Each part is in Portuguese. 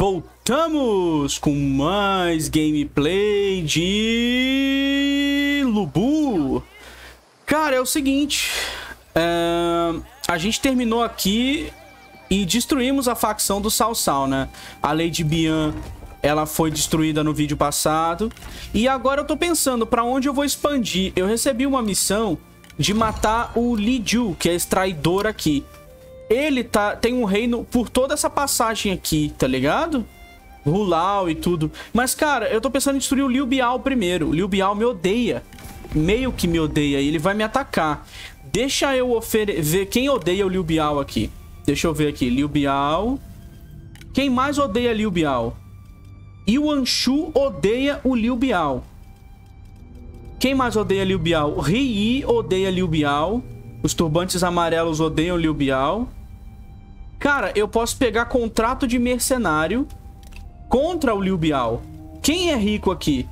voltamos com mais gameplay de Lubu. Cara, é o seguinte, é... a gente terminou aqui e destruímos a facção do Salsal, né? A Lady Bian, ela foi destruída no vídeo passado. E agora eu tô pensando pra onde eu vou expandir. Eu recebi uma missão de matar o Li Ju, que é esse traidor aqui. Ele tá, tem um reino por toda essa passagem aqui, tá ligado? Rulau e tudo. Mas, cara, eu tô pensando em destruir o Liu Biao primeiro. O Liu Biao me odeia. Meio que me odeia. Ele vai me atacar. Deixa eu ver quem odeia o Liu Biao aqui. Deixa eu ver aqui. Liu Biao. Quem mais odeia Liu Biao? Yuan Shu odeia o Liu Biao. Quem mais odeia Liu Biao? Ri odeia Liu Biao. Os turbantes amarelos odeiam Liu Biao. Cara, eu posso pegar contrato de mercenário contra o Liu Biao. Quem é rico aqui?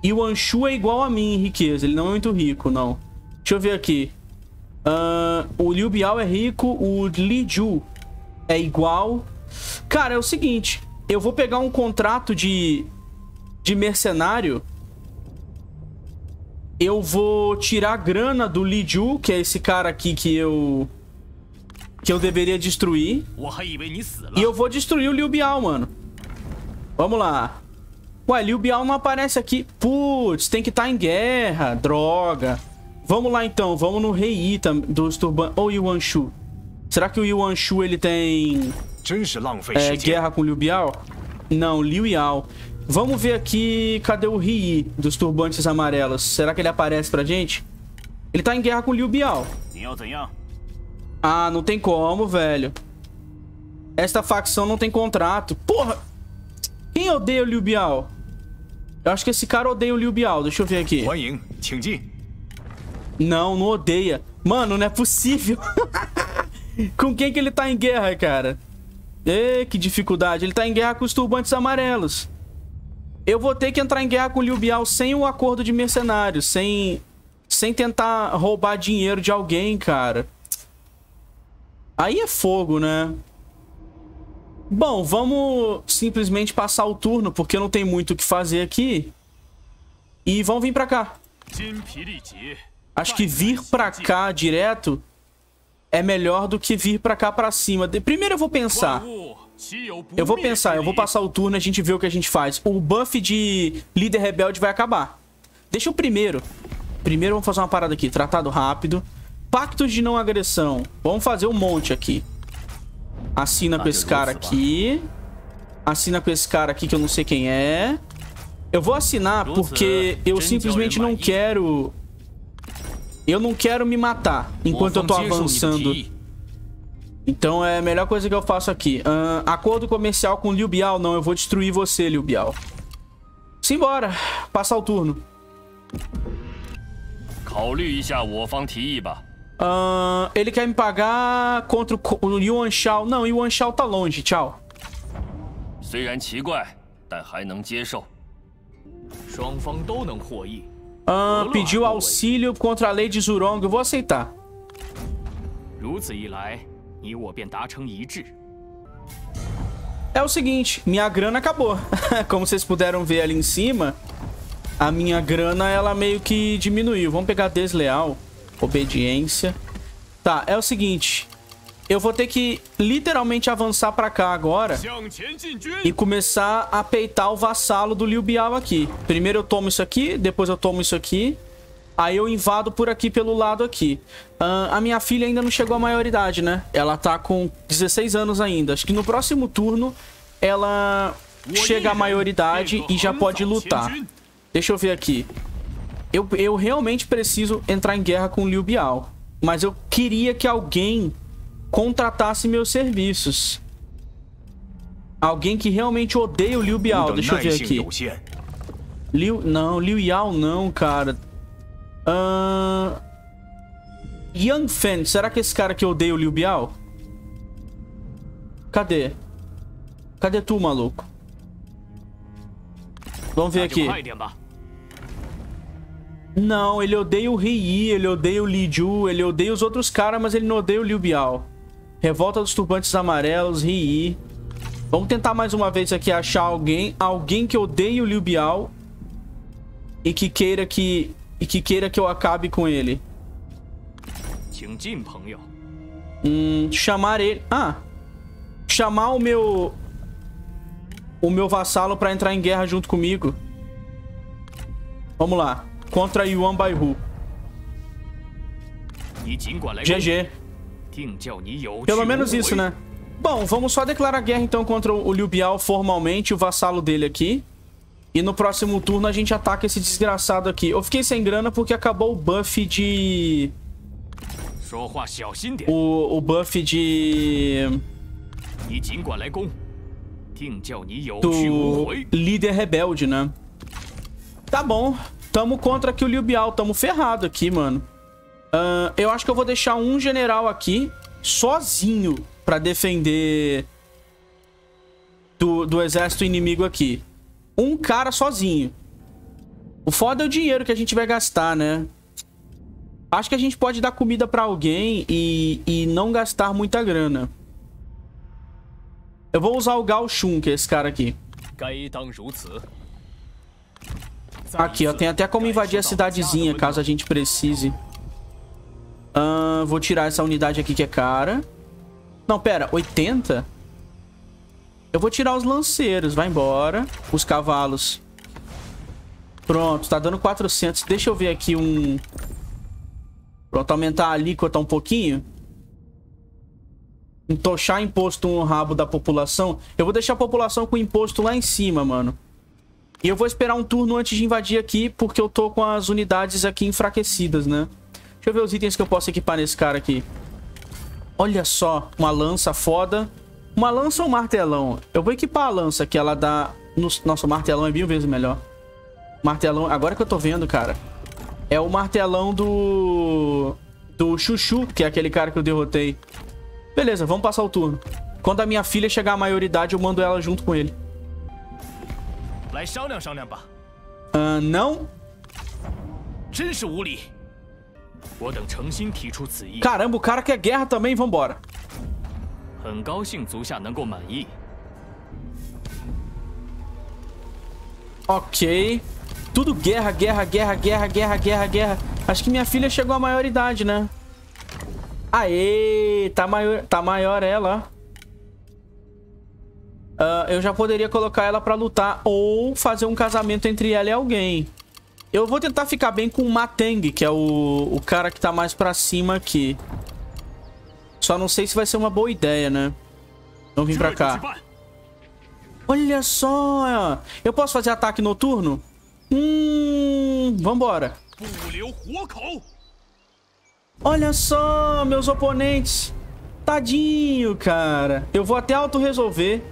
E o Anshu é igual a mim em riqueza. Ele não é muito rico, não. Deixa eu ver aqui. Uh, o Liu Biao é rico. O Li Ju é igual. Cara, é o seguinte. Eu vou pegar um contrato de, de mercenário. Eu vou tirar grana do Li Ju, que é esse cara aqui que eu que eu deveria destruir. E eu vou destruir o Liu Biao, mano. Vamos lá. Ué, Liu Biao não aparece aqui. Putz, tem que estar tá em guerra. Droga. Vamos lá, então. Vamos no Rei Ita dos Turban... Ou Yuan Shu. Será que o Yuan Shu, ele tem... É, guerra com Liu Biao? Não, Liu Yao. Vamos ver aqui... Cadê o Ri dos Turbantes Amarelos? Será que ele aparece pra gente? Ele tá em guerra com Liu Biao. Ah, não tem como, velho. Esta facção não tem contrato. Porra! Quem odeia o Liu Biao? Eu acho que esse cara odeia o Liu Biao. Deixa eu ver aqui. Não, não odeia. Mano, não é possível. com quem que ele tá em guerra, cara? Ê, que dificuldade. Ele tá em guerra com os turbantes amarelos. Eu vou ter que entrar em guerra com o Liu Biao sem o acordo de mercenários. Sem, sem tentar roubar dinheiro de alguém, cara. Aí é fogo, né? Bom, vamos simplesmente passar o turno, porque não tem muito o que fazer aqui. E vamos vir pra cá. Acho que vir pra cá direto é melhor do que vir pra cá pra cima. Primeiro eu vou pensar. Eu vou pensar, eu vou passar o turno e a gente vê o que a gente faz. O buff de líder rebelde vai acabar. Deixa o primeiro. Primeiro vamos fazer uma parada aqui. Tratado rápido. Pactos de não agressão. Vamos fazer um monte aqui. Assina com esse cara aqui. Assina com esse cara aqui que eu não sei quem é. Eu vou assinar porque eu simplesmente não quero... Eu não quero me matar enquanto eu tô avançando. Então é a melhor coisa que eu faço aqui. Uh, acordo comercial com Liu Biao. Não, eu vou destruir você, Liu Biao. Simbora. Passar o turno. 考虑一下我方提议吧。 Uh, ele quer me pagar contra o Yuan Shao. Não, Yuan Shao tá longe. Tchau. Uh, pediu auxílio contra a lei de Zurong. Eu vou aceitar. É o seguinte, minha grana acabou. Como vocês puderam ver ali em cima, a minha grana ela meio que diminuiu. Vamos pegar desleal. Obediência. Tá, é o seguinte. Eu vou ter que literalmente avançar pra cá agora e começar a peitar o vassalo do Liu Biao aqui. Primeiro eu tomo isso aqui, depois eu tomo isso aqui. Aí eu invado por aqui pelo lado aqui. Uh, a minha filha ainda não chegou à maioridade, né? Ela tá com 16 anos ainda. Acho que no próximo turno ela chega à maioridade e já pode lutar. Deixa eu ver aqui. Eu, eu realmente preciso entrar em guerra com Liu Biao. Mas eu queria que alguém contratasse meus serviços. Alguém que realmente odeia o Liu Biao. Deixa eu ver aqui. Liu... Não, Liu Yao não, cara. Uh... Yang Fen. Será que esse cara que odeia o Liu Biao? Cadê? Cadê tu, maluco? Vamos ver aqui. Não, ele odeia o Rei, ele odeia o Li Ju, ele odeia os outros caras, mas ele não odeia o Liu Biao. Revolta dos Turbantes Amarelos, Rei. Vamos tentar mais uma vez aqui achar alguém. Alguém que odeie o Liu Biao. E que queira que... E que queira que eu acabe com ele. Hum, chamar ele... Ah. Chamar o meu... O meu vassalo pra entrar em guerra junto comigo. Vamos lá. Contra Yuan Baihu. GG. Pelo menos isso, né? Bom, vamos só declarar guerra então contra o Liu Biao formalmente, o vassalo dele aqui. E no próximo turno a gente ataca esse desgraçado aqui. Eu fiquei sem grana porque acabou o buff de... O, o buff de... Do líder rebelde, né? Tá bom. Tamo contra aqui o Liu Biao. Tamo ferrado aqui, mano. Uh, eu acho que eu vou deixar um general aqui sozinho pra defender do, do exército inimigo aqui. Um cara sozinho. O foda é o dinheiro que a gente vai gastar, né? Acho que a gente pode dar comida pra alguém e, e não gastar muita grana. Eu vou usar o Gao Shun, que é esse cara aqui. Aqui, ó. Tem até como invadir a cidadezinha, caso a gente precise. Uh, vou tirar essa unidade aqui que é cara. Não, pera. 80? Eu vou tirar os lanceiros. Vai embora. Os cavalos. Pronto, tá dando 400. Deixa eu ver aqui um... Pronto, aumentar a alíquota um pouquinho. Entochar imposto no rabo da população. Eu vou deixar a população com imposto lá em cima, mano. E eu vou esperar um turno antes de invadir aqui, porque eu tô com as unidades aqui enfraquecidas, né? Deixa eu ver os itens que eu posso equipar nesse cara aqui. Olha só, uma lança foda. Uma lança ou um martelão? Eu vou equipar a lança, que ela dá... Nossa, o martelão é mil vezes melhor. Martelão... Agora que eu tô vendo, cara. É o martelão do... Do Chuchu, que é aquele cara que eu derrotei. Beleza, vamos passar o turno. Quando a minha filha chegar à maioridade, eu mando ela junto com ele. Uh, não? Caramba, o cara quer guerra também, vambora. Ok. Tudo guerra, guerra, guerra, guerra, guerra, guerra, guerra. Acho que minha filha chegou à maioridade, né? Aê, tá maior, tá maior ela. Uh, eu já poderia colocar ela pra lutar ou fazer um casamento entre ela e alguém. Eu vou tentar ficar bem com o Mateng, que é o, o cara que tá mais pra cima aqui. Só não sei se vai ser uma boa ideia, né? Vamos vir pra cá. Olha só! Eu posso fazer ataque noturno? Hum... Vambora. Olha só, meus oponentes. Tadinho, cara. Eu vou até auto-resolver.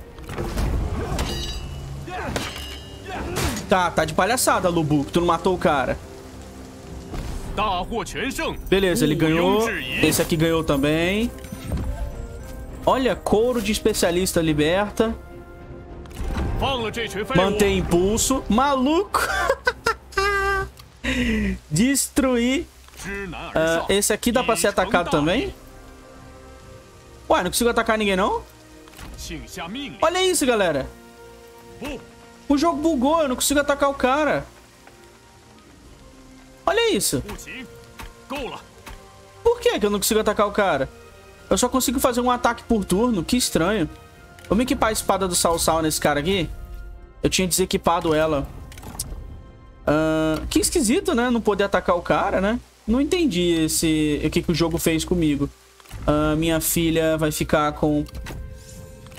Tá, tá de palhaçada, Lubu, que tu não matou o cara. Beleza, ele ganhou. Esse aqui ganhou também. Olha, couro de especialista liberta. Mantém impulso. Maluco! Destruir. Uh, esse aqui dá pra ser atacado também? Ué, não consigo atacar ninguém, não? Olha isso, galera. O jogo bugou, eu não consigo atacar o cara. Olha isso. Por que, que eu não consigo atacar o cara? Eu só consigo fazer um ataque por turno, que estranho. Vamos equipar a espada do Sal Sal nesse cara aqui? Eu tinha desequipado ela. Uh, que esquisito, né? Não poder atacar o cara, né? Não entendi esse, o que, que o jogo fez comigo. Uh, minha filha vai ficar com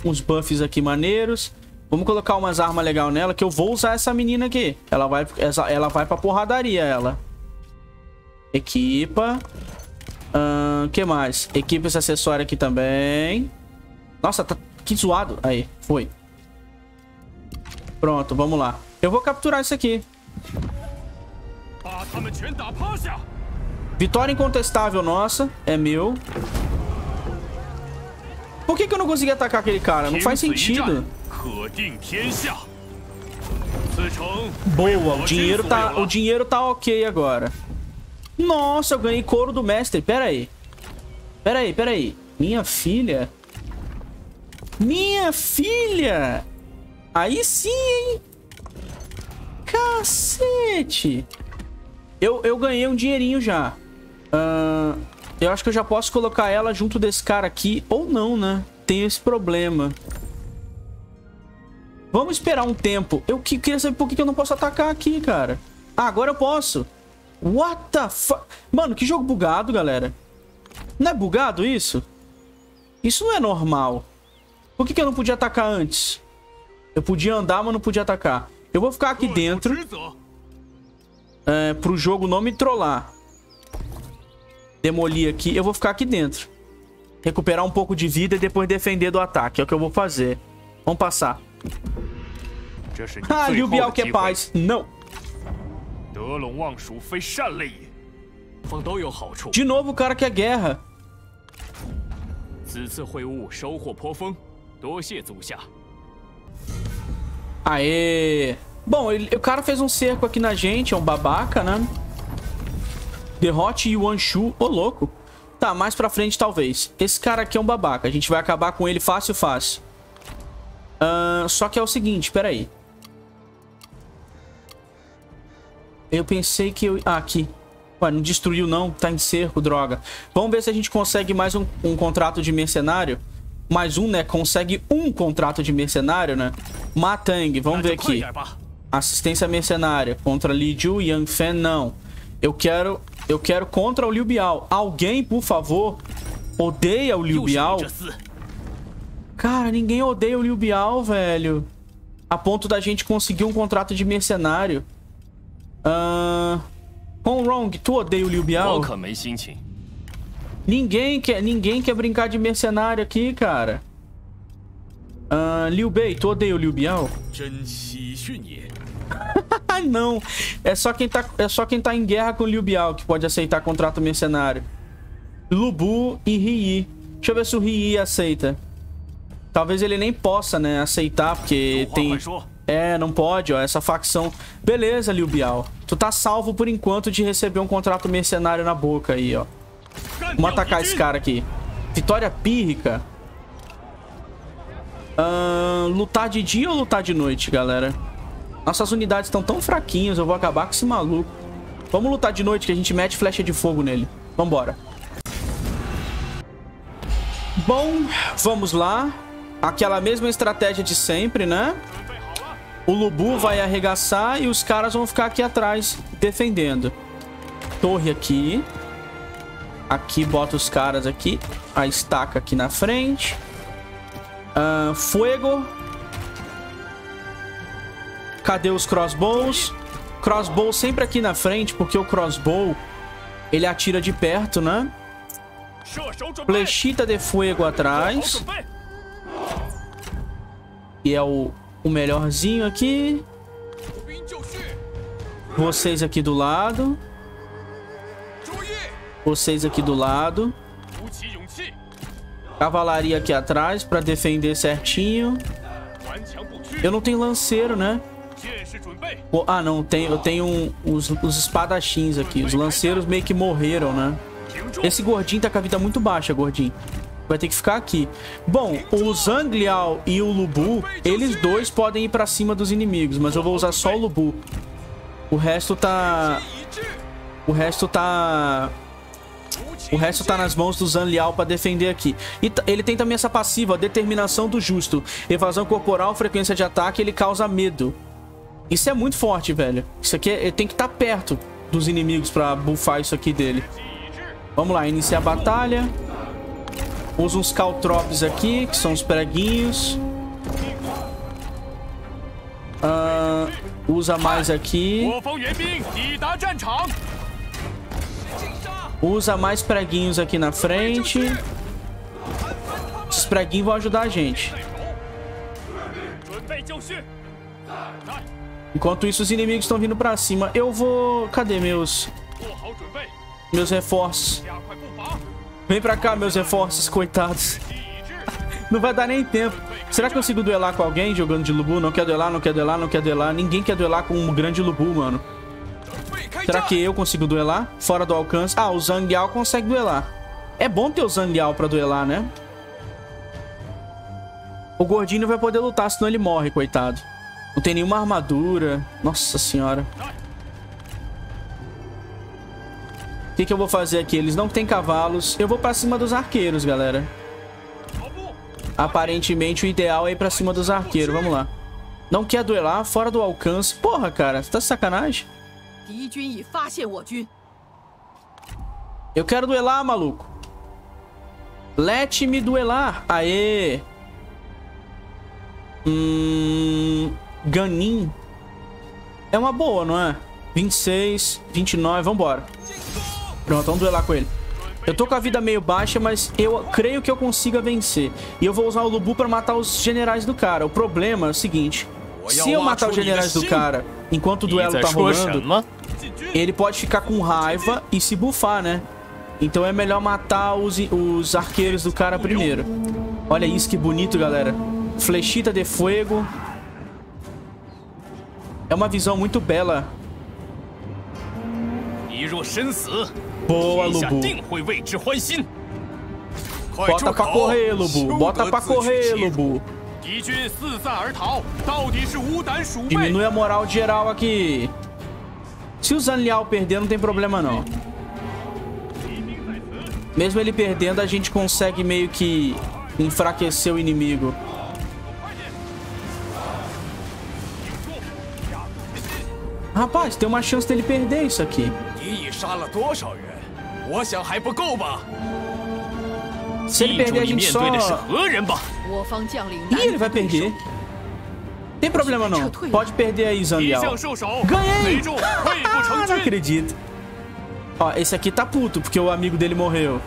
uns buffs aqui maneiros. Vamos colocar umas armas legais nela, que eu vou usar essa menina aqui. Ela vai, essa, ela vai pra porradaria, ela. Equipa. O uh, que mais? Equipa esse acessório aqui também. Nossa, tá que zoado. Aí, foi. Pronto, vamos lá. Eu vou capturar isso aqui. Vitória incontestável nossa. É meu. Por que, que eu não consegui atacar aquele cara? Não faz sentido. Boa, o dinheiro tá, o dinheiro tá ok agora. Nossa, eu ganhei couro do mestre. Pera aí. Pera aí, pera aí. Minha filha... Minha filha! Aí sim, hein? Cacete! Eu, eu ganhei um dinheirinho já. Uh, eu acho que eu já posso colocar ela junto desse cara aqui. Ou não, né? Tem esse problema. Vamos esperar um tempo. Eu que, queria saber por que eu não posso atacar aqui, cara. Ah, agora eu posso. What the fuck? Mano, que jogo bugado, galera. Não é bugado isso? Isso não é normal. Por que, que eu não podia atacar antes? Eu podia andar, mas não podia atacar. Eu vou ficar aqui dentro. É, pro jogo não me trollar. Demolir aqui. Eu vou ficar aqui dentro. Recuperar um pouco de vida e depois defender do ataque. É o que eu vou fazer. Vamos passar. Ah, Liu Biao quer paz. Não. De novo o cara quer guerra. Aê! Bom, ele, o cara fez um cerco aqui na gente, é um babaca, né? Derrote Yuan Shu. Ô, louco. Tá, mais pra frente talvez. Esse cara aqui é um babaca. A gente vai acabar com ele fácil, fácil. Uh, só que é o seguinte, peraí. Eu pensei que eu... Ah, aqui. Ué, não destruiu não. Tá em cerco, droga. Vamos ver se a gente consegue mais um, um contrato de mercenário. Mais um, né? Consegue um contrato de mercenário, né? Matang, vamos ver aqui. Assistência mercenária contra Li Ju e Yang Fen, não. Eu quero, eu quero contra o Liu Biao. Alguém, por favor, odeia o Liu Biao? Cara, ninguém odeia o Liu Biao, velho. A ponto da gente conseguir um contrato de mercenário. Ahn... Uh... Wrong, tu odeia o Liu Biao? Ninguém quer, ninguém quer brincar de mercenário aqui, cara. Uh, Liu Bei, tu odeia o Liu Biao? Não, é só, quem tá, é só quem tá em guerra com o Liu Biao que pode aceitar contrato mercenário. Lubu e Rii. Deixa eu ver se o Rii aceita. Talvez ele nem possa, né, aceitar, porque tem... É, não pode, ó, essa facção... Beleza, Liu Biao. Tu tá salvo por enquanto de receber um contrato mercenário na boca aí, ó. Vamos atacar esse cara aqui. Vitória pírrica. Uh, lutar de dia ou lutar de noite, galera? Nossas unidades estão tão fraquinhas, eu vou acabar com esse maluco. Vamos lutar de noite, que a gente mete flecha de fogo nele. Vambora. Bom, vamos lá. Aquela mesma estratégia de sempre, né? O Lubu vai arregaçar e os caras vão ficar aqui atrás, defendendo. Torre aqui. Aqui bota os caras aqui. A estaca aqui na frente. Uh, fuego. Cadê os crossbows? Crossbow sempre aqui na frente, porque o crossbow, ele atira de perto, né? Flechita de fuego atrás. E é o, o melhorzinho aqui. Vocês aqui do lado. Vocês aqui do lado. Cavalaria aqui atrás para defender certinho. Eu não tenho lanceiro, né? Ah, não. Tem, eu tenho um, os, os espadachins aqui. Os lanceiros meio que morreram, né? Esse gordinho tá com a vida muito baixa, gordinho. Vai ter que ficar aqui. Bom, o Zangliao e o Lubu, eles dois podem ir pra cima dos inimigos, mas eu vou usar só o Lubu. O resto tá... O resto tá... O resto tá nas mãos do Zan Liao pra defender aqui. E ele tem também essa passiva, Determinação do Justo. Evasão corporal, frequência de ataque, ele causa medo. Isso é muito forte, velho. Isso aqui é, tem que estar tá perto dos inimigos pra buffar isso aqui dele. Vamos lá, iniciar a batalha. Usa uns caltrops aqui, que são os preguinhos. Uh, usa mais aqui. Usa mais preguinhos aqui na frente. Esses preguinhos vão ajudar a gente. Enquanto isso, os inimigos estão vindo pra cima. Eu vou... Cadê meus... Meus reforços? Vem pra cá, meus reforços, coitados. Não vai dar nem tempo. Será que eu consigo duelar com alguém jogando de Lubu? Não quer duelar, não quer duelar, não quer duelar. Ninguém quer duelar com um grande Lubu, mano. Será que eu consigo duelar? Fora do alcance. Ah, o Zhang Yao consegue duelar. É bom ter o Zhang Yao pra duelar, né? O gordinho vai poder lutar, senão ele morre, coitado. Não tem nenhuma armadura. Nossa senhora. O que, que eu vou fazer aqui? Eles não têm cavalos. Eu vou pra cima dos arqueiros, galera. Aparentemente o ideal é ir pra cima dos arqueiros. Vamos lá. Não quer duelar? Fora do alcance. Porra, cara. Você tá de sacanagem? Eu quero duelar, maluco. Let me duelar. Aê. Hum... Ganin. É uma boa, não é? 26, 29, vambora. Pronto, vamos duelar com ele. Eu tô com a vida meio baixa, mas eu creio que eu consiga vencer. E eu vou usar o Lubu pra matar os generais do cara. O problema é o seguinte. Se eu matar os generais do cara enquanto o duelo tá rolando, ele pode ficar com raiva e se bufar, né? Então é melhor matar os, os arqueiros do cara primeiro. Olha isso, que bonito, galera. Flechita de fogo. É uma visão muito bela. Boa, Lubu. Bota pra correr, Lubu. Bota pra correr, Lubu. Diminui a moral geral aqui. Se o Zanliao perder, não tem problema, não. Mesmo ele perdendo, a gente consegue meio que enfraquecer o inimigo. Rapaz, tem uma chance dele perder isso aqui. Se ele perder, a gente só... Ih, ele vai perder. Tem problema não. Pode perder aí, Zandial. Ganhei! não acredito. Ó, esse aqui tá puto, porque o amigo dele morreu.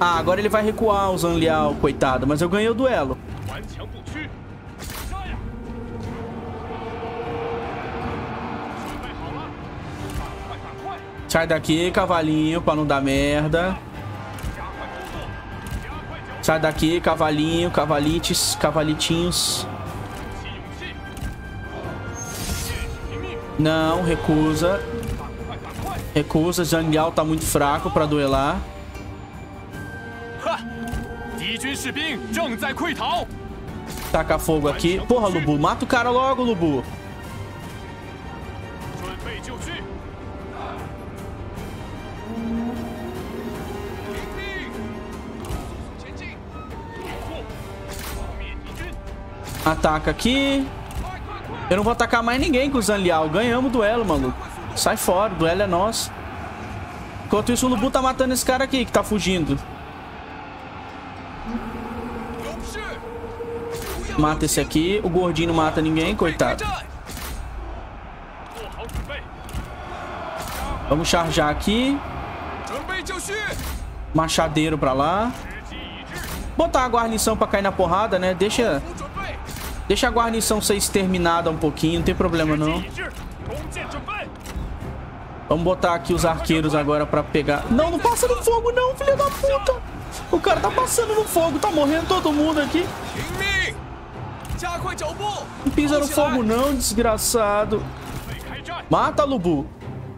Ah, agora ele vai recuar o Zanliao, coitado. Mas eu ganhei o duelo. Sai daqui, cavalinho, pra não dar merda. Sai daqui, cavalinho, cavalites, cavalitinhos. Não, recusa. Recusa, Zhang tá muito fraco pra duelar. Taca fogo aqui. Porra, Lubu, mata o cara logo, Lubu. Ataca aqui. Eu não vou atacar mais ninguém com o Zanliao. Ganhamos o duelo, maluco. Sai fora, o duelo é nosso. Enquanto isso, o Lubu tá matando esse cara aqui que tá fugindo. Mata esse aqui. O gordinho não mata ninguém, coitado. Vamos charjar aqui. Machadeiro pra lá. Botar a guarnição pra cair na porrada, né? Deixa Deixa a guarnição ser exterminada um pouquinho, não tem problema não. Vamos botar aqui os arqueiros agora pra pegar... Não, não passa no fogo não, filho da puta! O cara tá passando no fogo, tá morrendo todo mundo aqui. Não pisa no fogo não, desgraçado. Mata, Lubu.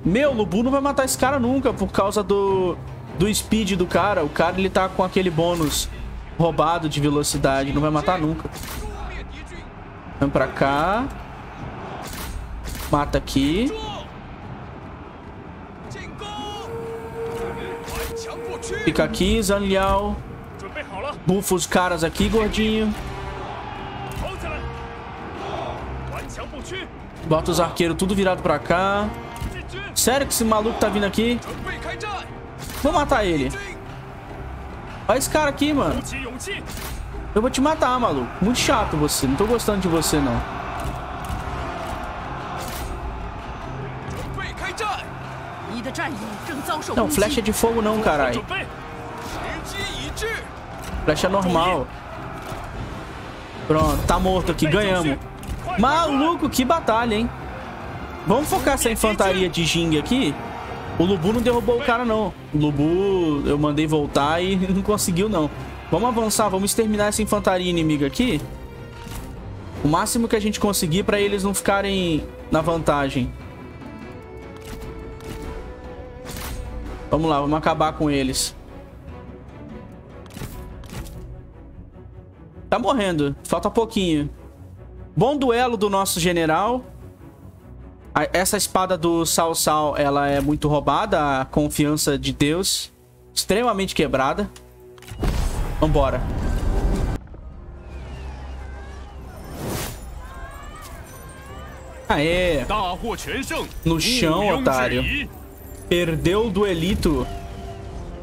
Meu, Lubu não vai matar esse cara nunca por causa do, do speed do cara. O cara, ele tá com aquele bônus roubado de velocidade. Não vai matar nunca. Vamos pra cá. Mata aqui. Fica aqui, Zanliao. Bufa os caras aqui, gordinho. Bota os arqueiros tudo virado pra cá. Sério que esse maluco tá vindo aqui? Vou matar ele. Olha esse cara aqui, mano. Eu vou te matar, maluco. Muito chato você. Não tô gostando de você, não. Não, flecha de fogo não, caralho. Flecha normal. Pronto, tá morto aqui. Ganhamos. Maluco, que batalha, hein? Vamos focar essa infantaria de Jing aqui. O Lubu não derrubou o cara, não. O Lubu eu mandei voltar e não conseguiu, não. Vamos avançar, vamos exterminar essa infantaria inimiga aqui. O máximo que a gente conseguir para eles não ficarem na vantagem. Vamos lá, vamos acabar com eles. Tá morrendo. Falta pouquinho. Bom duelo do nosso general. Essa espada do Sal Sal, ela é muito roubada. A confiança de Deus. Extremamente quebrada. Vambora. Aê! No chão, otário. Perdeu o duelito.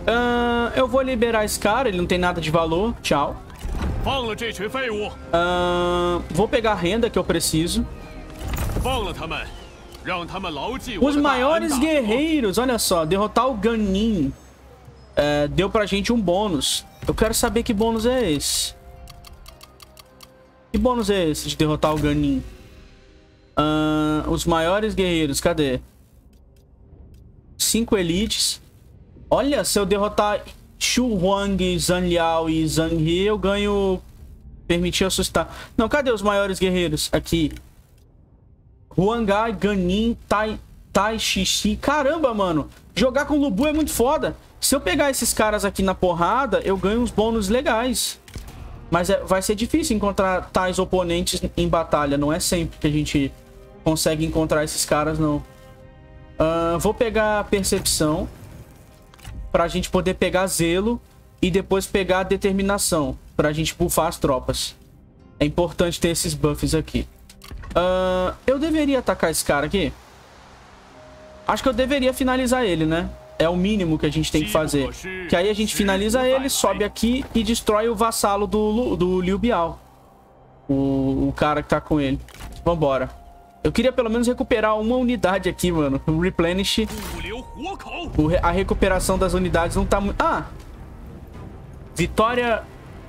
Uh, eu vou liberar esse cara, ele não tem nada de valor. Tchau. Uh, vou pegar a renda que eu preciso. Os maiores guerreiros, olha só, derrotar o Ganin uh, deu pra gente um bônus. Eu quero saber que bônus é esse. Que bônus é esse de derrotar o Ganin? Uh, os maiores guerreiros, cadê? Cinco elites. Olha, se eu derrotar Shu Huang, Zhang Liao e Zhang He, eu ganho... Permitir assustar. Não, cadê os maiores guerreiros? Aqui. Huangai, Ganin, Tai, tai Xixi. Caramba, mano. Jogar com Lubu é muito foda. Se eu pegar esses caras aqui na porrada, eu ganho uns bônus legais. Mas é, vai ser difícil encontrar tais oponentes em batalha. Não é sempre que a gente consegue encontrar esses caras, não. Uh, vou pegar percepção. Pra gente poder pegar zelo. E depois pegar determinação. Pra gente buffar as tropas. É importante ter esses buffs aqui. Uh, eu deveria atacar esse cara aqui? Acho que eu deveria finalizar ele, né? É o mínimo que a gente tem que fazer. Que aí a gente finaliza ele, sobe aqui e destrói o vassalo do, do Liu Biao. O, o cara que tá com ele. Vambora. Eu queria pelo menos recuperar uma unidade aqui, mano. O replenish. O a recuperação das unidades não tá muito... Ah! Vitória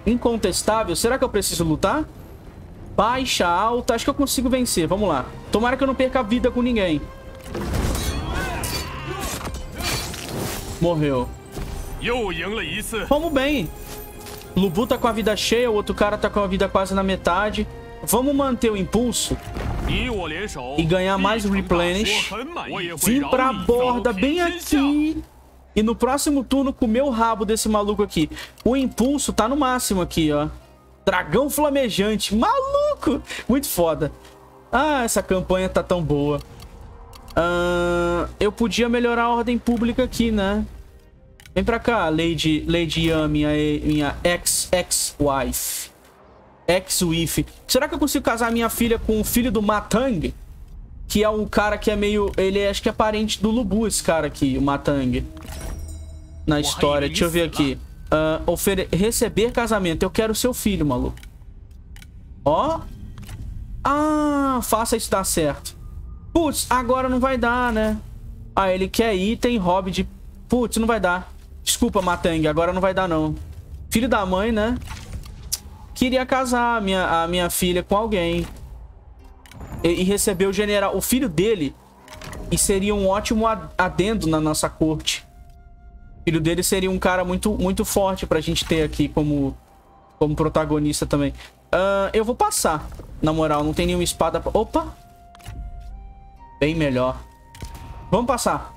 incontestável. Será que eu preciso lutar? Baixa, alta. Acho que eu consigo vencer. Vamos lá. Tomara que eu não perca a vida com ninguém. Morreu. Vamos bem. Lubu tá com a vida cheia. O outro cara tá com a vida quase na metade. Vamos manter o impulso e ganhar mais replenish. Vim pra borda bem aqui. E no próximo turno comer o rabo desse maluco aqui. O impulso tá no máximo aqui, ó. Dragão flamejante. Maluco! Muito foda. Ah, essa campanha tá tão boa. Uh, eu podia melhorar a ordem pública aqui, né? Vem pra cá, Lady, Lady Yami, minha, minha ex-ex-wife ex-wife. Será que eu consigo casar minha filha com o filho do Matang? Que é um cara que é meio... Ele é, acho que é parente do Lubu, esse cara aqui, o Matang. Na história. Deixa eu ver aqui. Uh, ofere... Receber casamento. Eu quero seu filho, maluco. Ó. Ah, faça isso dar certo. Putz, agora não vai dar, né? Ah, ele quer ir, tem hobby de... Putz, não vai dar. Desculpa, Matang, agora não vai dar, não. Filho da mãe, né? queria casar a minha, a minha filha com alguém. E, e receber o general, o filho dele. E seria um ótimo adendo na nossa corte. O filho dele seria um cara muito, muito forte pra gente ter aqui como, como protagonista também. Uh, eu vou passar. Na moral, não tem nenhuma espada... Opa! Bem melhor. Vamos passar.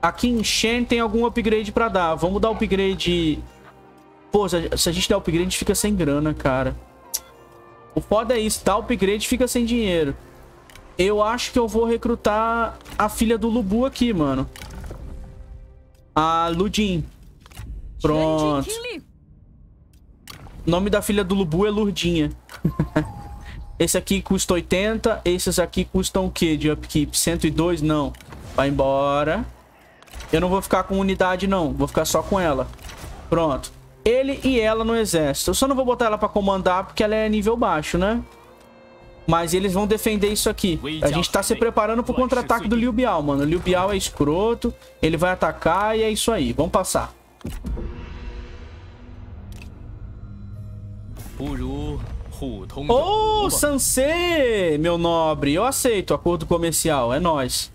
Aqui em Shen tem algum upgrade pra dar. Vamos dar upgrade Pô, se a gente der upgrade, a gente fica sem grana, cara. O foda é isso, dá upgrade fica sem dinheiro. Eu acho que eu vou recrutar a filha do Lubu aqui, mano. A Ludin. Pronto. O nome da filha do Lubu é Lurdinha. Esse aqui custa 80. Esses aqui custam o quê de upkeep? 102? Não. Vai embora. Eu não vou ficar com unidade, não. Vou ficar só com ela. Pronto ele e ela no exército. Eu só não vou botar ela pra comandar porque ela é nível baixo, né? Mas eles vão defender isso aqui. A gente tá se preparando pro contra-ataque do Liu Biao, mano. O Liu Biao é escroto. Ele vai atacar e é isso aí. Vamos passar. Ô, oh, Sansei, meu nobre. Eu aceito acordo comercial. É nóis.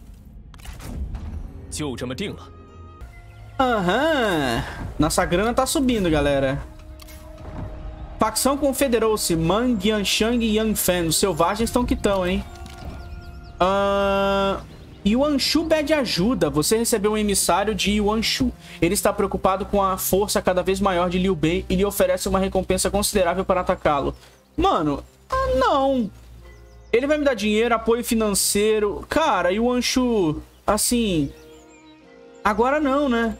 Aham. Nossa grana tá subindo, galera. Facção confederou-se. Mang, Yanshang e Yanfen. Os selvagens estão que estão, hein? Uh... Yuan Shu pede ajuda. Você recebeu um emissário de Yuan Shu. Ele está preocupado com a força cada vez maior de Liu Bei e lhe oferece uma recompensa considerável para atacá-lo. Mano, ah, não. Ele vai me dar dinheiro, apoio financeiro. Cara, Yuan Shu, assim... Agora não, né?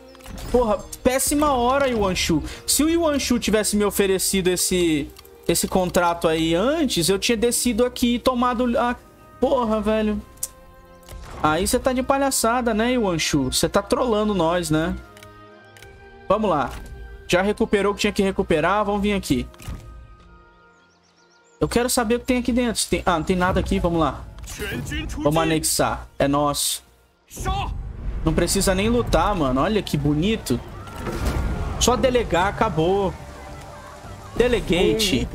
Porra, péssima hora, Yuan Shu. Se o Yuan Shu tivesse me oferecido esse, esse contrato aí antes, eu tinha descido aqui e tomado a... Porra, velho. Aí você tá de palhaçada, né, Yuanshu? Você tá trolando nós, né? Vamos lá. Já recuperou o que tinha que recuperar. Vamos vir aqui. Eu quero saber o que tem aqui dentro. Tem... Ah, não tem nada aqui. Vamos lá. Vamos anexar. É nosso. Não precisa nem lutar, mano. Olha que bonito. Só delegar, acabou. Delegate.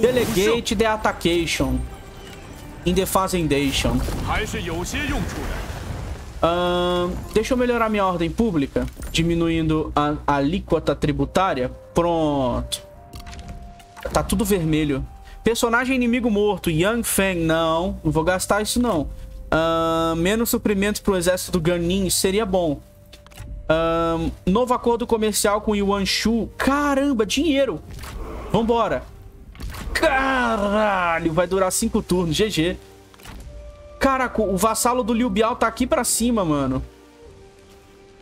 Delegate the attackation in the Fazendation. Deixa eu melhorar minha ordem pública, diminuindo a, a alíquota tributária. Pronto. Tá tudo vermelho. Personagem inimigo morto, Yang Feng. Não, não vou gastar isso não. Uh, menos suprimentos pro exército do Ganin seria bom. Uh, novo acordo comercial com Yuan Shu. Caramba, dinheiro. Vambora. Caralho, vai durar cinco turnos. GG. Caraca, o vassalo do Liu Biao tá aqui pra cima, mano.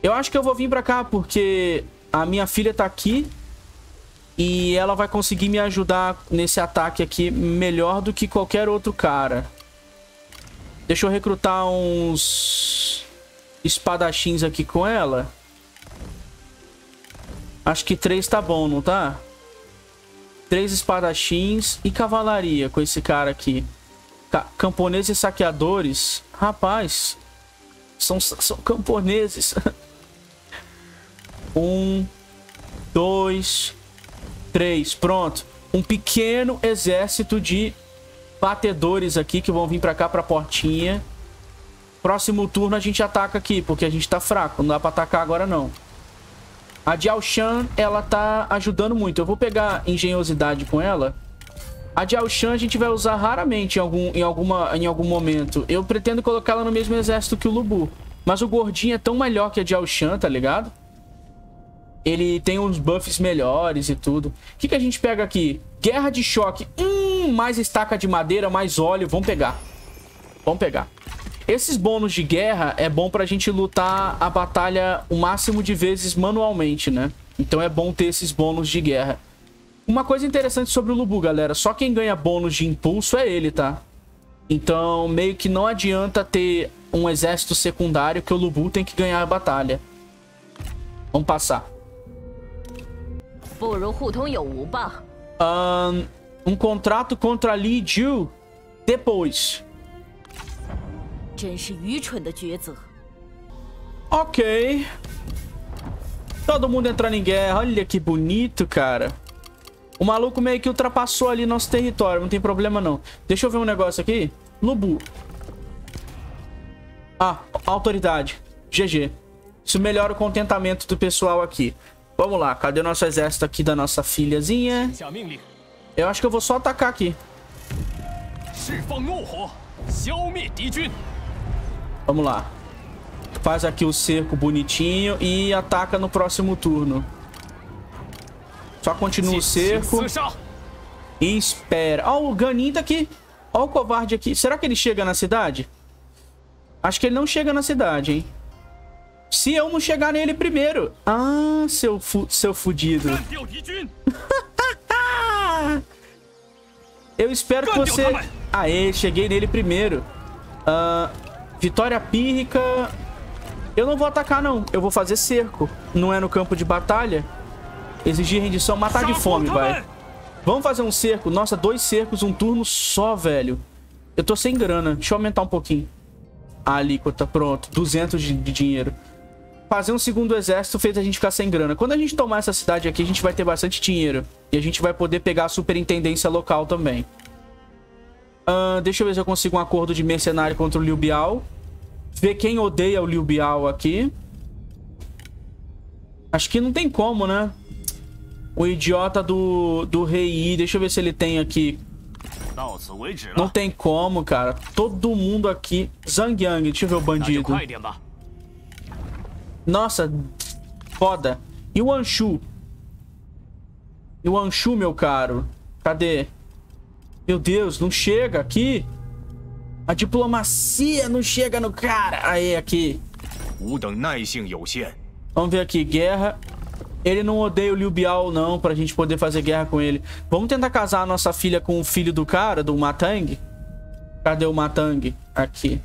Eu acho que eu vou vir pra cá, porque a minha filha tá aqui. E ela vai conseguir me ajudar nesse ataque aqui melhor do que qualquer outro cara. Deixa eu recrutar uns espadachins aqui com ela. Acho que três tá bom, não tá? Três espadachins e cavalaria com esse cara aqui. Ca camponeses saqueadores. Rapaz, são, são camponeses. um, dois, três. Pronto. Um pequeno exército de batedores aqui que vão vir pra cá, pra portinha. Próximo turno a gente ataca aqui, porque a gente tá fraco. Não dá pra atacar agora, não. A Jiao Shan, ela tá ajudando muito. Eu vou pegar engenhosidade com ela. A Jiao Shan a gente vai usar raramente em algum, em, alguma, em algum momento. Eu pretendo colocá-la no mesmo exército que o Lubu. Mas o gordinho é tão melhor que a Jiao Shan, tá ligado? Ele tem uns buffs melhores e tudo. O que, que a gente pega aqui? Guerra de choque. Hum, mais estaca de madeira, mais óleo. Vamos pegar. Vamos pegar. Esses bônus de guerra é bom pra gente lutar a batalha o máximo de vezes manualmente, né? Então é bom ter esses bônus de guerra. Uma coisa interessante sobre o Lubu, galera. Só quem ganha bônus de impulso é ele, tá? Então meio que não adianta ter um exército secundário que o Lubu tem que ganhar a batalha. Vamos passar. Um, um contrato contra Li Ju depois. Ok. Todo mundo entrando em guerra. Olha que bonito, cara. O maluco meio que ultrapassou ali nosso território. Não tem problema, não. Deixa eu ver um negócio aqui. Lubu. Ah, autoridade. GG. Isso melhora o contentamento do pessoal aqui. Vamos lá. Cadê o nosso exército aqui da nossa filhazinha? Eu acho que eu vou só atacar aqui. Vamos lá. Faz aqui o cerco bonitinho e ataca no próximo turno. Só continua o cerco. E espera. Ó, oh, o Ganin tá aqui. Ó o covarde aqui. Será que ele chega na cidade? Acho que ele não chega na cidade, hein? Se eu não chegar nele primeiro. Ah, seu, fu seu fudido. eu espero que você... Aê, cheguei nele primeiro. Uh, Vitória pírrica. Eu não vou atacar, não. Eu vou fazer cerco. Não é no campo de batalha. Exigir rendição. Matar de fome, vai. Vamos fazer um cerco. Nossa, dois cercos, um turno só, velho. Eu tô sem grana. Deixa eu aumentar um pouquinho. A alíquota, pronto. 200 de, de dinheiro. Fazer um segundo exército fez a gente ficar sem grana. Quando a gente tomar essa cidade aqui, a gente vai ter bastante dinheiro. E a gente vai poder pegar a superintendência local também. Uh, deixa eu ver se eu consigo um acordo de mercenário contra o Liu Biao. Ver quem odeia o Liu Biao aqui. Acho que não tem como, né? O idiota do, do Rei Yi. Deixa eu ver se ele tem aqui Não tem como, cara. Todo mundo aqui... Zhang Yang, deixa eu ver o bandido. Nossa, foda. E o Anshu? E o Anshu, meu caro? Cadê? Meu Deus, não chega aqui. A diplomacia não chega no cara. Aí, aqui. Vamos ver aqui, guerra. Ele não odeia o Liu Biao, não, pra gente poder fazer guerra com ele. Vamos tentar casar a nossa filha com o filho do cara, do Matang? Cadê o Matang? Aqui.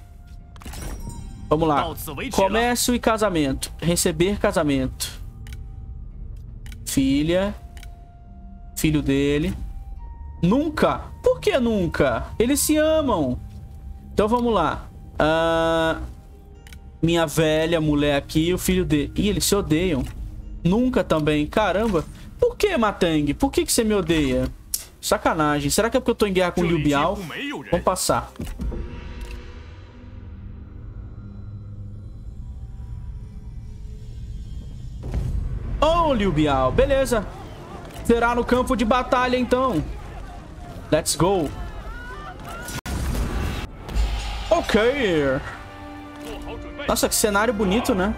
Vamos lá. Comércio e casamento. Receber casamento. Filha. Filho dele. Nunca? Por que nunca? Eles se amam. Então vamos lá. Uh, minha velha mulher aqui e o filho dele. Ih, eles se odeiam. Nunca também. Caramba. Por que, Matang? Por que, que você me odeia? Sacanagem. Será que é porque eu tô em guerra com o Liu Biao? Vamos passar. Oh, Liu Biao. Beleza. Será no campo de batalha, então. Let's go. Ok. Nossa, que cenário bonito, né?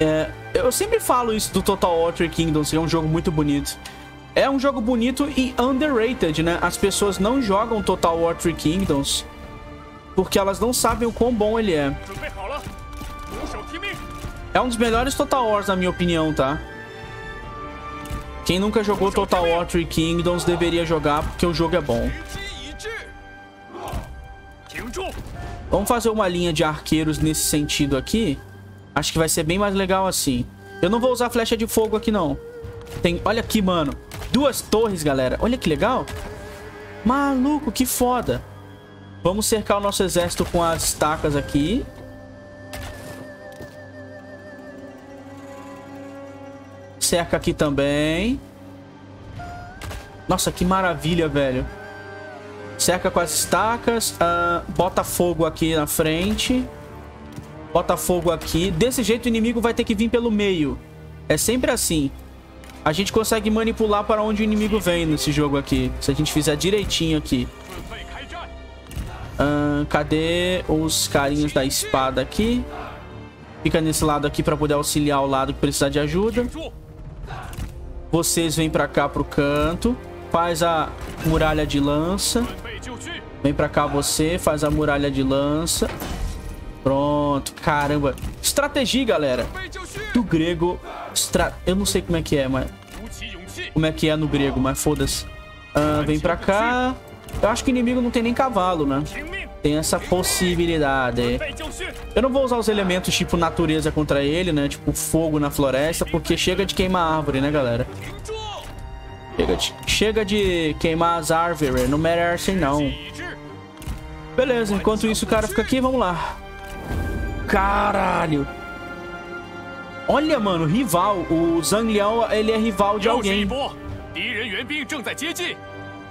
É, eu sempre falo isso do Total War Kingdoms, que é um jogo muito bonito. É um jogo bonito e underrated, né? As pessoas não jogam Total War Kingdoms porque elas não sabem o quão bom ele é. É um dos melhores Total Wars, na minha opinião, tá? Quem nunca jogou Total War Three Kingdoms deveria jogar porque o jogo é bom. Vamos fazer uma linha de arqueiros nesse sentido aqui. Acho que vai ser bem mais legal assim. Eu não vou usar flecha de fogo aqui, não. Tem... Olha aqui, mano. Duas torres, galera. Olha que legal. Maluco, que foda. Vamos cercar o nosso exército com as estacas aqui. Cerca aqui também. Nossa, que maravilha, velho. Cerca com as estacas. Uh, bota fogo aqui na frente. Bota fogo aqui. Desse jeito o inimigo vai ter que vir pelo meio. É sempre assim. A gente consegue manipular para onde o inimigo vem nesse jogo aqui. Se a gente fizer direitinho aqui. Uh, cadê os carinhos da espada aqui? Fica nesse lado aqui para poder auxiliar o lado que precisar de ajuda. Vocês vêm para cá pro canto. Faz a muralha de lança. Vem pra cá você, faz a muralha de lança. Pronto, caramba. Estratégia, galera. Do grego. Estra... Eu não sei como é que é, mas... Como é que é no grego, mas foda-se. Ah, vem pra cá. Eu acho que o inimigo não tem nem cavalo, né? Tem essa possibilidade. Eu não vou usar os elementos tipo natureza contra ele, né? Tipo fogo na floresta, porque chega de queimar árvore, né, galera? Chega de, chega de queimar as árvores. Não merece, não. Beleza, enquanto isso o cara fica aqui, vamos lá. Caralho. Olha, mano, rival. O Zhang Liao, ele é rival de alguém.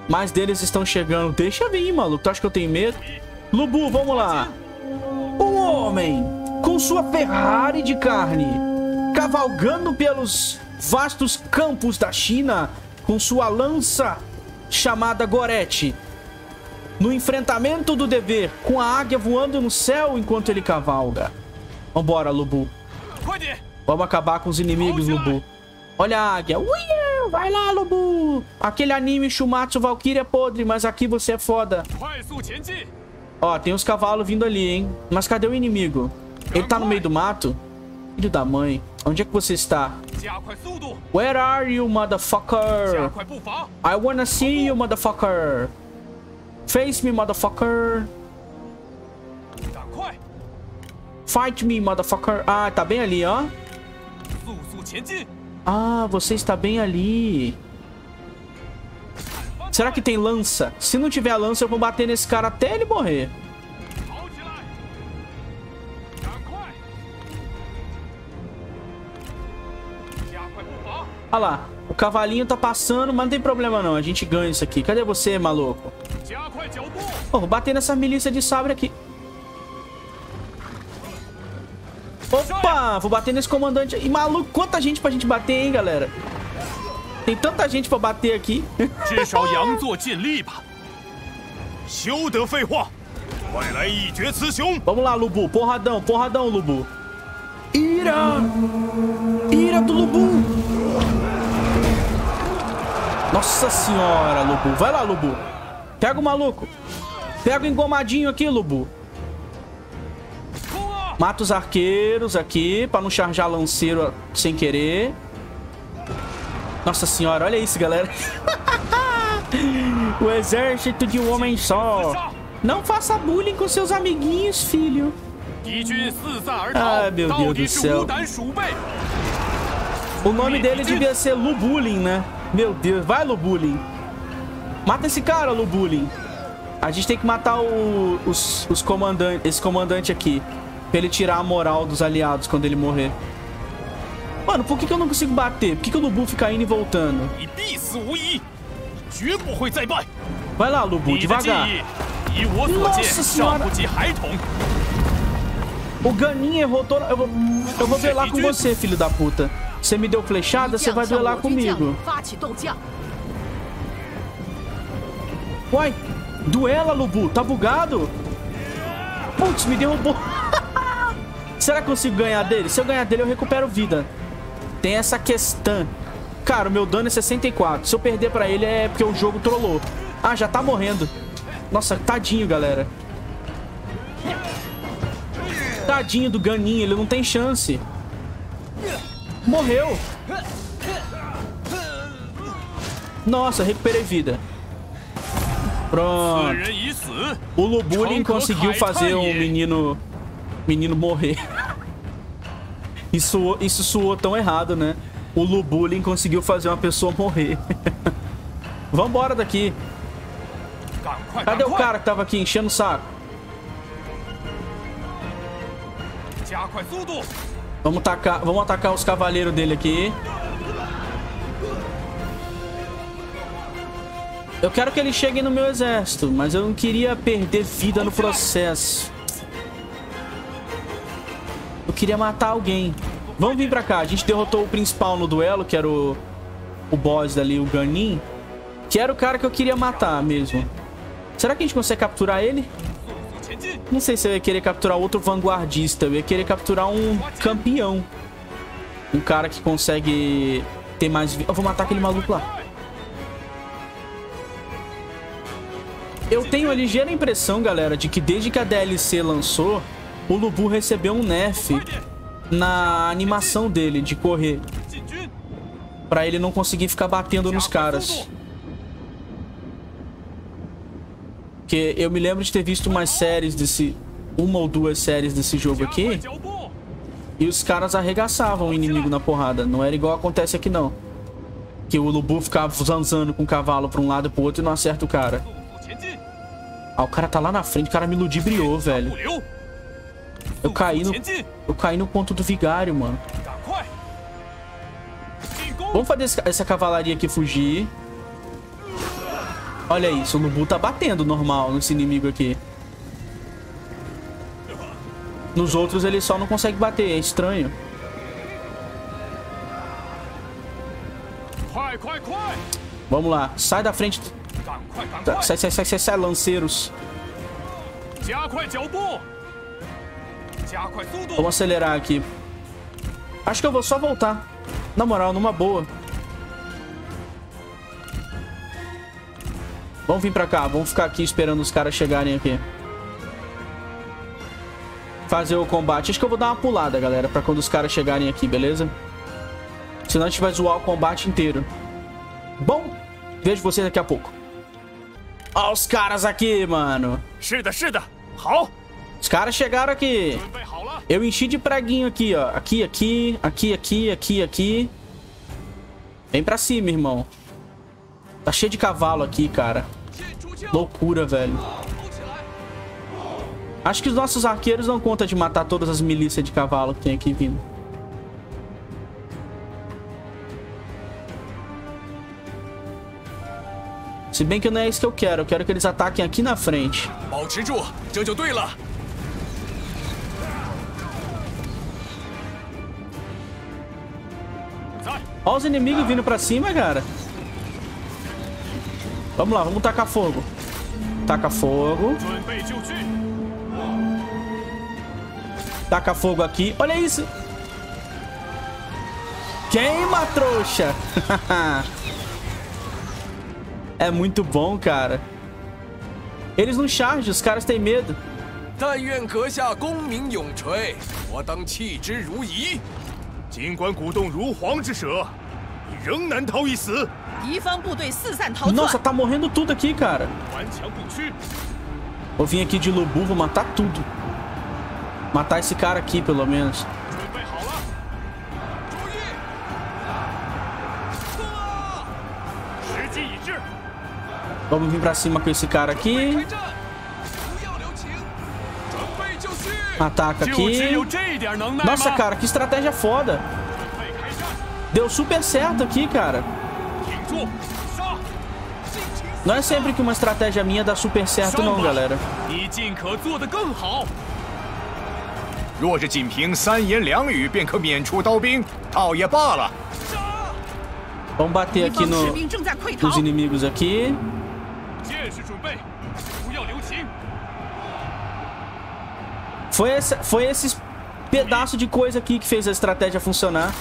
Mais deles estão chegando. Deixa vir, maluco. Tu acha que eu tenho medo? Lubu, vamos lá. Um homem com sua Ferrari de carne, cavalgando pelos vastos campos da China, com sua lança chamada Gorete, no enfrentamento do dever, com a águia voando no céu enquanto ele cavalga. Vambora, Lubu. Vamos acabar com os inimigos, Lubu. Olha a águia. Ui, vai lá, Lubu. Aquele anime Shumatsu Valkyrie é podre, mas aqui você é foda. Ó, tem os cavalos vindo ali, hein? Mas cadê o inimigo? Ele tá no meio do mato? Filho da mãe. Onde é que você está? Where are you, motherfucker? I wanna see you, motherfucker. Face me, motherfucker. Fight me, motherfucker. Ah, tá bem ali, ó. Ah, você está bem ali. Será que tem lança? Se não tiver lança, eu vou bater nesse cara até ele morrer. Olha lá. O cavalinho tá passando, mas não tem problema não. A gente ganha isso aqui. Cadê você, maluco? Oh, vou bater nessa milícia de sabre aqui. Opa! Vou bater nesse comandante. E maluco, quanta gente pra gente bater, hein, galera? Tem tanta gente pra bater aqui. Vamos lá, Lubu. Porradão, porradão, Lubu. Ira! Ira do Lubu! Nossa senhora, Lubu. Vai lá, Lubu. Pega o maluco. Pega o engomadinho aqui, Lubu. Mata os arqueiros aqui, pra não charjar lanceiro sem querer. Nossa senhora, olha isso, galera. o exército de um homem só. Não faça bullying com seus amiguinhos, filho. Ah, meu Deus do céu. O nome dele devia ser Lubulin, né? Meu Deus, vai Lubulin. Mata esse cara, Lubulin. A gente tem que matar o, os, os comandante, esse comandante aqui. Pra ele tirar a moral dos aliados quando ele morrer. Mano, por que, que eu não consigo bater? Por que, que o Lubu fica indo e voltando? Vai lá, Lubu, devagar. Nossa senhora! O Ganin errou toda... Eu vou, eu vou duelar com você, filho da puta. Você me deu flechada, você vai duelar comigo. Uai, duela, Lubu. Tá bugado? Putz, me derrubou. Será que eu consigo ganhar dele? Se eu ganhar dele, eu recupero vida. Tem essa questão. Cara, o meu dano é 64. Se eu perder pra ele é porque o jogo trollou. Ah, já tá morrendo. Nossa, tadinho, galera. Tadinho do Ganinho, ele não tem chance. Morreu. Nossa, recuperei vida. Pronto. O Lubulin conseguiu fazer o menino... Menino morrer. Isso, isso soou tão errado, né? O Lubulin conseguiu fazer uma pessoa morrer. Vambora daqui. Cadê o cara que tava aqui enchendo o saco? Vamos atacar, vamos atacar os cavaleiros dele aqui. Eu quero que ele chegue no meu exército, mas eu não queria perder vida no processo queria matar alguém. Vamos vir pra cá. A gente derrotou o principal no duelo, que era o, o boss dali, o Ganin. Que era o cara que eu queria matar mesmo. Será que a gente consegue capturar ele? Não sei se eu ia querer capturar outro vanguardista. Eu ia querer capturar um campeão. Um cara que consegue ter mais... Eu vou matar aquele maluco lá. Eu tenho a ligeira impressão, galera, de que desde que a DLC lançou o Lubu recebeu um nerf na animação dele de correr. Pra ele não conseguir ficar batendo nos caras. Porque eu me lembro de ter visto umas séries desse... Uma ou duas séries desse jogo aqui. E os caras arregaçavam o inimigo na porrada. Não era igual acontece aqui, não. Que o Lubu ficava zanzando com o cavalo pra um lado e pro outro e não acerta o cara. Ah, o cara tá lá na frente. O cara me ludibriou, velho. Eu caí no... Eu caí no ponto do vigário, mano. Vamos fazer essa cavalaria aqui fugir. Olha isso, o Lubu tá batendo normal nesse inimigo aqui. Nos outros ele só não consegue bater, é estranho. Vamos lá, sai da frente. Sai, sai, sai, sai, sai, lanceiros. 加快脚步！加快速度！ Vamos acelerar aqui. Acho que eu vou só voltar. Na moral, numa boa. Vamos vir pra cá. Vamos ficar aqui esperando os caras chegarem aqui. Fazer o combate. Acho que eu vou dar uma pulada, galera. Pra quando os caras chegarem aqui, beleza? Senão a gente vai zoar o combate inteiro. Bom, vejo vocês daqui a pouco. Ó os caras aqui, mano. 是的，是的，好， Os caras chegaram aqui. 准备好了， Eu enchi de preguinho aqui, ó. Aqui, aqui, aqui, aqui, aqui, aqui. Vem pra cima, irmão. Tá cheio de cavalo aqui, cara. 先出鞘， Loucura, velho. 跑起来！ Acho que os nossos arqueiros dão conta de matar todas as milícias de cavalo que tem aqui vindo. Se bem que não é isso que eu quero. Eu quero que eles ataquem aqui na frente. 保持住，这就对了。 Olha os inimigos vindo pra cima, cara. Vamos lá, vamos tacar fogo. Taca fogo. 准备就绪， Taca fogo aqui. Olha isso. Queima, trouxa. é muito bom, cara. Eles não chargem, os caras têm medo. 但愿阁下功名永垂，我当弃之如饴。 尽管鼓动如簧之舌，你仍难逃一死。敌方部队四散逃窜 Nossa,，tá morrendo tudo aqui, cara. 顽强不屈， Vou vir aqui de Lubu, vou matar tudo. Matar esse cara aqui, pelo menos. 准备好了，注意！冲啊！时机已至， Vamos vir pra cima com esse cara 开 aqui. Ataca aqui. Nossa, cara, que estratégia foda. Deu super certo aqui, cara. Não é sempre que uma estratégia minha dá super certo não, galera. Vamos bater aqui no, nos inimigos aqui. Foi, esse, foi esse pedaço de coisa aqui que fez a estratégia funcionar.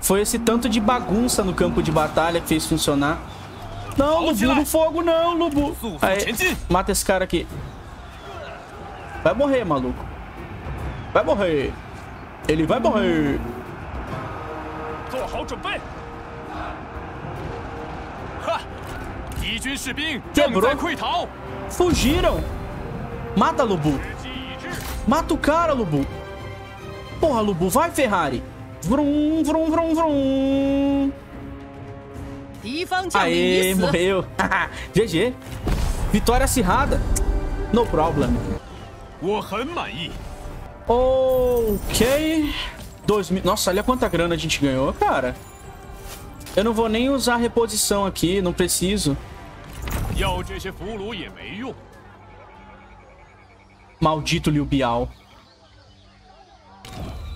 Foi esse tanto de bagunça no campo de batalha que fez funcionar. Não, Lubu, no fogo não, Lubu. Aí, mata esse cara aqui. Vai morrer, maluco. Vai morrer. Ele vai morrer. Quebrou. Fugiram. Mata, Lubu. 时机已至， Mata o cara, Lubu. Porra, Lubu, vai, Ferrari. Vrum, vrum, vrum, vrum. 敌方将领 Aê, 已死， morreu. GG. Vitória acirrada. No problem. 我很满意。 Ok. Dois mil... Nossa, olha quanta grana a gente ganhou, cara. Eu não vou nem usar reposição aqui, não preciso. 要这些俘虏也没用。 Maldito Liu Biao.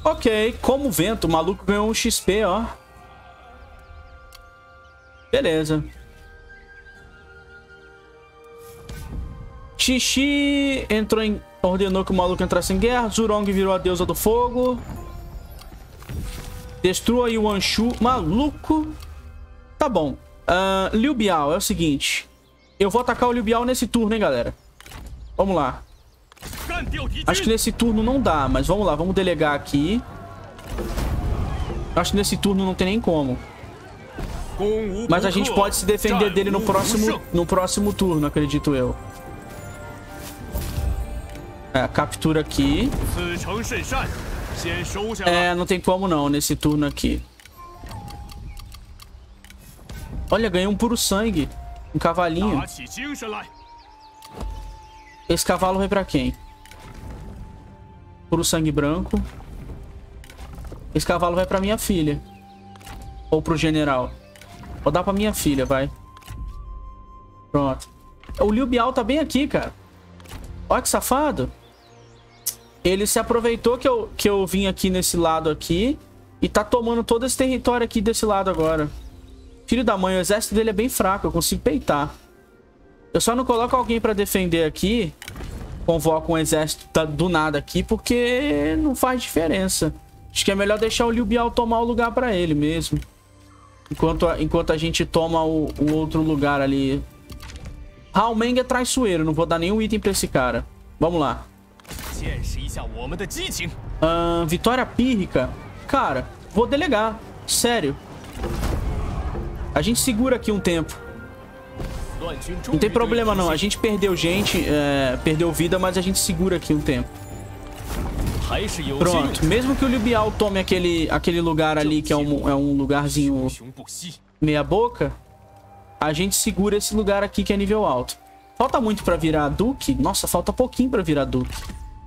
Ok, como vento, o maluco ganhou um XP, ó. Beleza. Xixi entrou em... Ordenou que o maluco entrasse em guerra. Zurong virou a deusa do fogo. Destrua Yuan Shu. Maluco. Tá bom. Ah, Liu Biao, é o seguinte. Eu vou atacar o Liu Biao nesse turno, hein, galera. Vamos lá. Acho que nesse turno não dá, mas vamos lá, vamos delegar aqui. Acho que nesse turno não tem nem como. Mas a gente pode se defender dele no próximo, no próximo turno, acredito eu. É, captura aqui. É, não tem como não nesse turno aqui. Olha, ganhei um puro sangue. Um cavalinho. Esse cavalo vai pra quem? Pro sangue branco. Esse cavalo vai pra minha filha. Ou pro general. Vou dar pra minha filha, vai. Pronto. O Liu Biao tá bem aqui, cara. Olha que safado. Ele se aproveitou que eu, que eu vim aqui nesse lado aqui. E tá tomando todo esse território aqui desse lado agora. Filho da mãe, o exército dele é bem fraco. Eu consigo peitar. Eu só não coloco alguém pra defender aqui. Convoco um exército do nada aqui, porque não faz diferença. Acho que é melhor deixar o Liu Biao tomar o lugar pra ele mesmo. Enquanto a, enquanto a gente toma o, o outro lugar ali. Hao Meng é traiçoeiro, não vou dar nenhum item pra esse cara. Vamos lá. Ah, vitória pírrica. Cara, vou delegar. Sério. A gente segura aqui um tempo. Não tem problema não, a gente perdeu gente, é, perdeu vida, mas a gente segura aqui um tempo. Pronto, mesmo que o Liu Biao tome aquele, aquele lugar ali, que é um, é um lugarzinho meia boca, a gente segura esse lugar aqui que é nível alto. Falta muito pra virar Duque? Nossa, falta pouquinho pra virar Duque.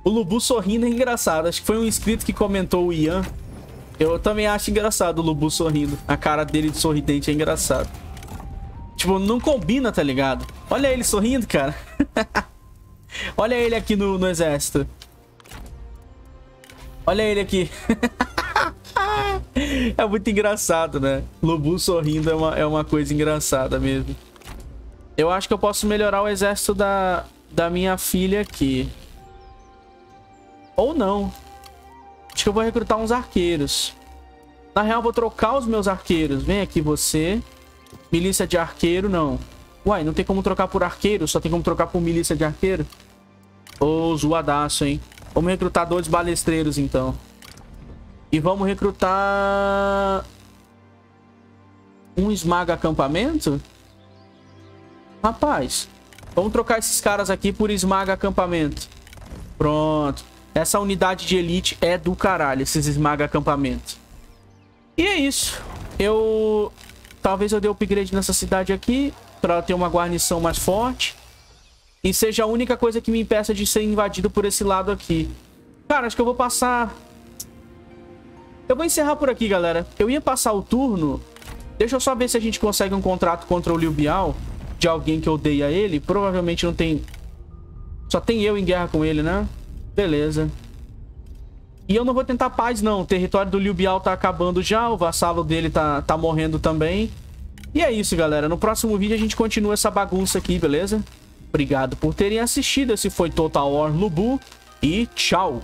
O Lubu sorrindo é engraçado, acho que foi um inscrito que comentou o Ian. Eu também acho engraçado o Lubu sorrindo, a cara dele de sorridente é engraçado. Tipo, não combina, tá ligado? Olha ele sorrindo, cara. Olha ele aqui no, no exército. Olha ele aqui. é muito engraçado, né? Lubu sorrindo é uma, é uma coisa engraçada mesmo. Eu acho que eu posso melhorar o exército da, da minha filha aqui. Ou não. Acho que eu vou recrutar uns arqueiros. Na real, vou trocar os meus arqueiros. Vem aqui você. Milícia de arqueiro, não. Uai, não tem como trocar por arqueiro, só tem como trocar por milícia de arqueiro. Ô, oh, zoadaço, hein? Vamos recrutar dois balestreiros, então. E vamos recrutar... Um esmaga acampamento? Rapaz, vamos trocar esses caras aqui por esmaga acampamento. Pronto. Essa unidade de elite é do caralho, esses esmaga acampamento. E é isso. Eu... Talvez eu dê upgrade nessa cidade aqui, pra ela ter uma guarnição mais forte. E seja a única coisa que me impeça de ser invadido por esse lado aqui. Cara, acho que eu vou passar... Eu vou encerrar por aqui, galera. Eu ia passar o turno. Deixa eu só ver se a gente consegue um contrato contra o Liu Biao. De alguém que odeia ele. Provavelmente não tem... Só tem eu em guerra com ele, né? Beleza. E eu não vou tentar paz, não. O território do Liu Biao tá acabando já. O vassalo dele tá, tá morrendo também. E é isso, galera. No próximo vídeo a gente continua essa bagunça aqui, beleza? Obrigado por terem assistido. Esse foi Total War Lubu. E tchau!